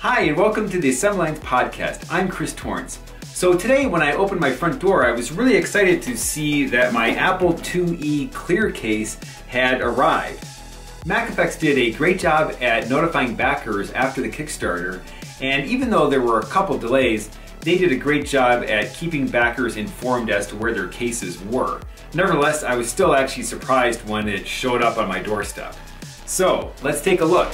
Hi, and welcome to the Assembly Lines podcast. I'm Chris Torrence. So today, when I opened my front door, I was really excited to see that my Apple IIe clear case had arrived. MacEffects did a great job at notifying backers after the Kickstarter, and even though there were a couple delays, they did a great job at keeping backers informed as to where their cases were. Nevertheless, I was still actually surprised when it showed up on my doorstep. So, let's take a look.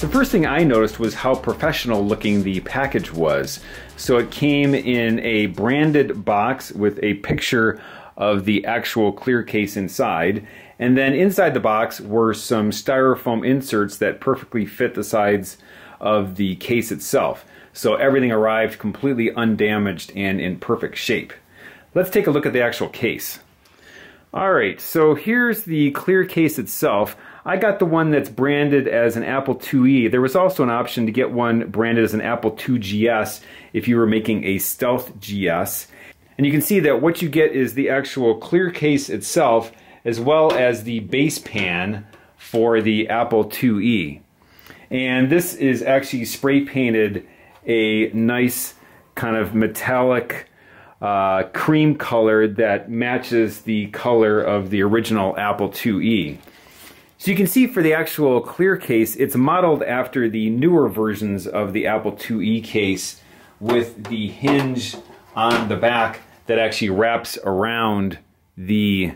The first thing I noticed was how professional looking the package was. So it came in a branded box with a picture of the actual clear case inside. And then inside the box were some styrofoam inserts that perfectly fit the sides of the case itself. So everything arrived completely undamaged and in perfect shape. Let's take a look at the actual case. All right, so here's the clear case itself. I got the one that's branded as an Apple IIe. There was also an option to get one branded as an Apple II GS if you were making a Stealth GS. And you can see that what you get is the actual clear case itself as well as the base pan for the Apple IIe. And this is actually spray painted a nice kind of metallic uh, cream color that matches the color of the original Apple IIe. So you can see for the actual clear case, it's modeled after the newer versions of the Apple IIe case with the hinge on the back that actually wraps around the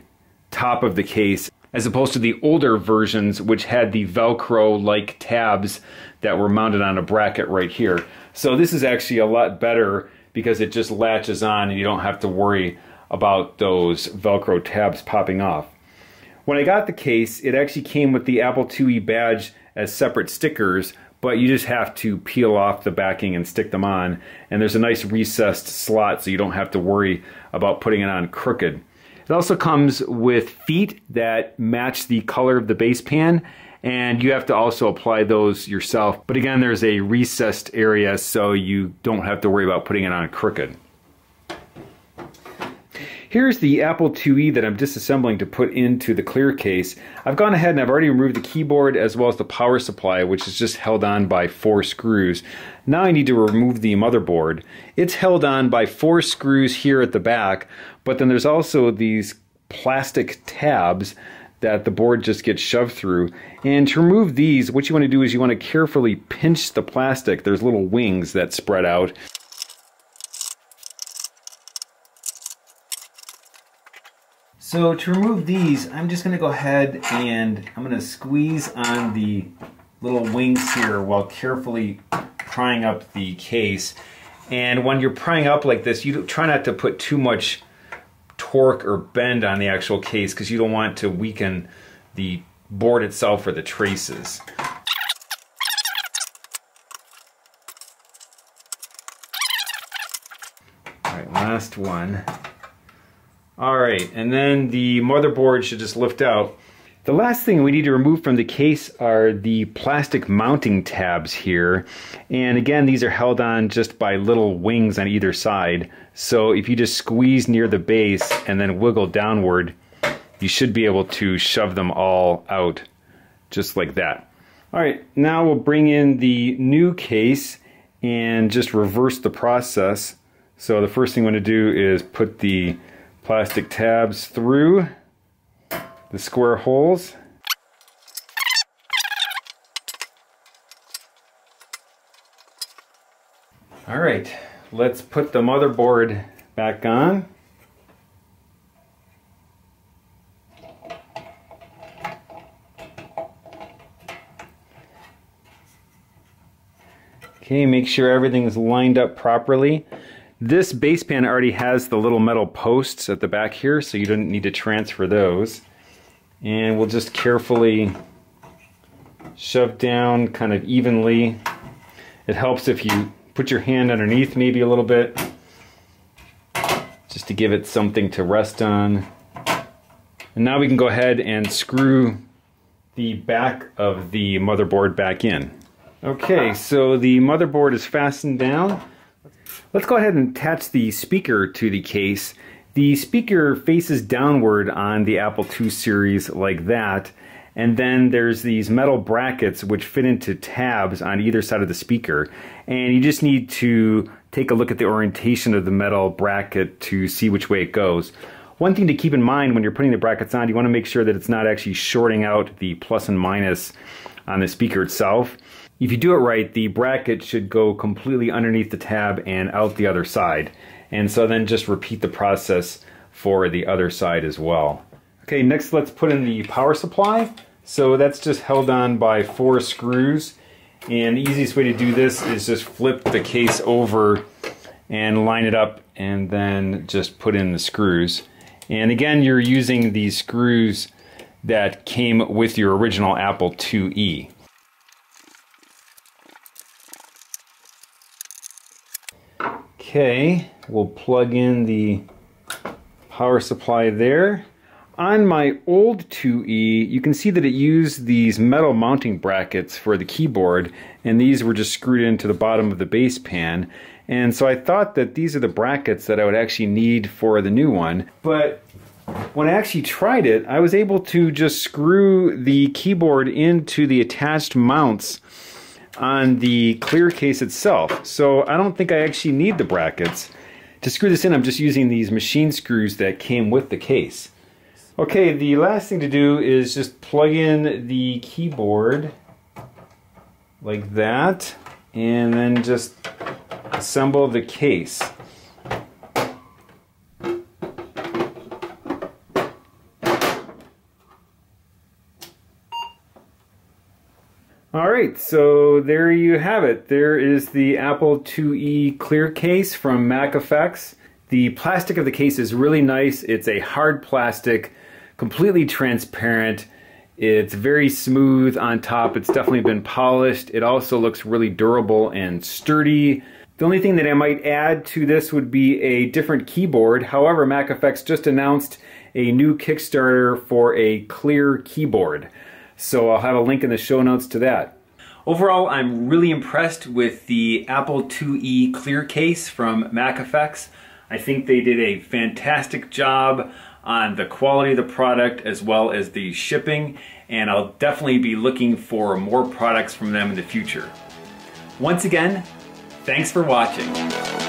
top of the case as opposed to the older versions which had the velcro-like tabs that were mounted on a bracket right here. So this is actually a lot better because it just latches on and you don't have to worry about those velcro tabs popping off. When I got the case, it actually came with the Apple IIe badge as separate stickers, but you just have to peel off the backing and stick them on. And there's a nice recessed slot so you don't have to worry about putting it on crooked. It also comes with feet that match the color of the base pan and you have to also apply those yourself. But again, there's a recessed area so you don't have to worry about putting it on crooked. Here's the Apple IIe that I'm disassembling to put into the clear case. I've gone ahead and I've already removed the keyboard as well as the power supply, which is just held on by four screws. Now I need to remove the motherboard. It's held on by four screws here at the back, but then there's also these plastic tabs that the board just gets shoved through. And to remove these, what you want to do is you want to carefully pinch the plastic. There's little wings that spread out. So to remove these, I'm just going to go ahead and I'm going to squeeze on the little wings here while carefully prying up the case. And when you're prying up like this, you try not to put too much torque or bend on the actual case because you don't want to weaken the board itself or the traces. All right, last one. All right, and then the motherboard should just lift out. The last thing we need to remove from the case are the plastic mounting tabs here. And again, these are held on just by little wings on either side. So if you just squeeze near the base and then wiggle downward, you should be able to shove them all out just like that. All right, now we'll bring in the new case and just reverse the process. So the first thing I'm to do is put the plastic tabs through the square holes. All right, let's put the motherboard back on. Okay, make sure everything's lined up properly. This base pan already has the little metal posts at the back here, so you don't need to transfer those. And we'll just carefully shove down kind of evenly. It helps if you put your hand underneath maybe a little bit, just to give it something to rest on. And now we can go ahead and screw the back of the motherboard back in. Okay, so the motherboard is fastened down. Let's go ahead and attach the speaker to the case The speaker faces downward on the Apple II series like that, and then there's these metal brackets which fit into tabs on either side of the speaker. And you just need to take a look at the orientation of the metal bracket to see which way it goes. One thing to keep in mind when you're putting the brackets on, you want to make sure that it's not actually shorting out the plus and minus on the speaker itself. If you do it right, the bracket should go completely underneath the tab and out the other side. And so then just repeat the process for the other side as well. Okay, next let's put in the power supply. So that's just held on by four screws. And the easiest way to do this is just flip the case over and line it up and then just put in the screws. And again, you're using these screws that came with your original Apple IIe. Okay, we'll plug in the power supply there. On my old IIe, you can see that it used these metal mounting brackets for the keyboard, and these were just screwed into the bottom of the base pan. And so I thought that these are the brackets that I would actually need for the new one. But when I actually tried it, I was able to just screw the keyboard into the attached mounts on the clear case itself. So I don't think I actually need the brackets. To screw this in, I'm just using these machine screws that came with the case. Okay, the last thing to do is just plug in the keyboard like that and then just assemble the case. All right, so there you have it. There is the Apple IIe clear case from MacEffects. The plastic of the case is really nice. It's a hard plastic completely transparent. It's very smooth on top. It's definitely been polished. It also looks really durable and sturdy. The only thing that I might add to this would be a different keyboard. However, MacEffects just announced a new Kickstarter for a clear keyboard. So I'll have a link in the show notes to that. Overall, I'm really impressed with the Apple IIe clear case from MacEffects. I think they did a fantastic job on the quality of the product as well as the shipping and I'll definitely be looking for more products from them in the future. Once again, thanks for watching.